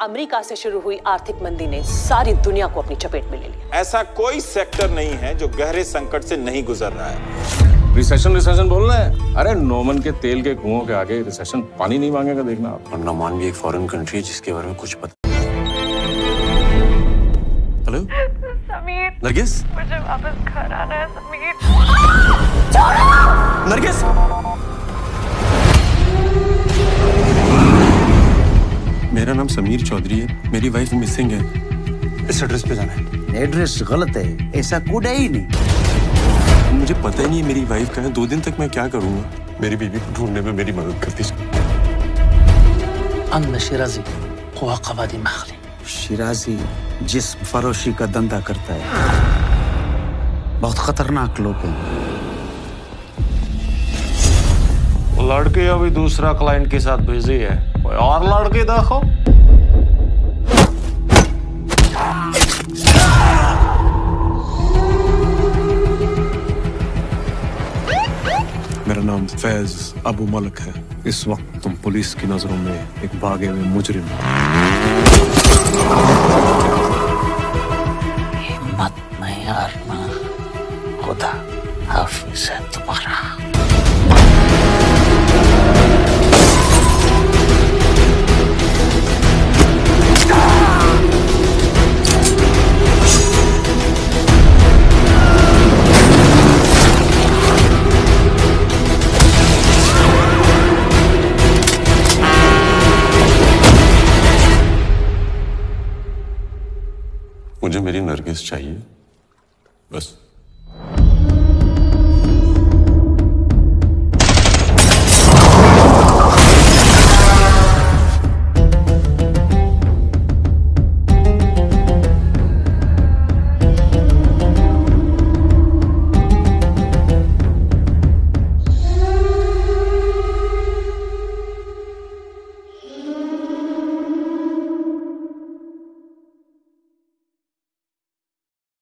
America से शुरू हुई आर्थिक मंदी ने सारी दुनिया को अपनी चपेट में ले लिया। ऐसा कोई सेक्टर नहीं है जो गहरे संकट से नहीं गुजर रहा है। रिसेशन रिसेशन बोल रहे हैं। अरे नोमन के तेल के कुओं के आगे रिसेशन पानी नहीं मांगेगा देखना आप। और नमान भी एक फॉरेन कंट्री है जिसके बारे में कुछ पता हेलो समीर। नरगिस? मुझे वापस घर आना है समीर। नरगिस? मेरा नाम समीर चौधरी है। मेरी वाइफ मिसिंग है। इस एड्रेस पे जाना है। एड्रेस गलत है। ऐसा कोड है ही नहीं। मुझे पता ही नहीं है मेरी वाइफ का है। दो दिन तक मैं क्या करूँगा? मेरी बीवी को ढूँढने में मेरी मदद कर दीजिए शिराजी महली। शिराजी जिस फरोशी का धंधा करता है बहुत खतरनाक लोग हैं। लड़की अभी दूसरा क्लाइंट के साथ बिज़ी है। कोई और लड़की देखो। नाम फैज अबू मलक है। इस वक्त तुम पुलिस की नज़रों में एक भागे हुए मुजरिम। हिम्मत नहीं हारना। खुदा हाफिज है तुम्हारा। मुझे मेरी नरगिस चाहिए। बस।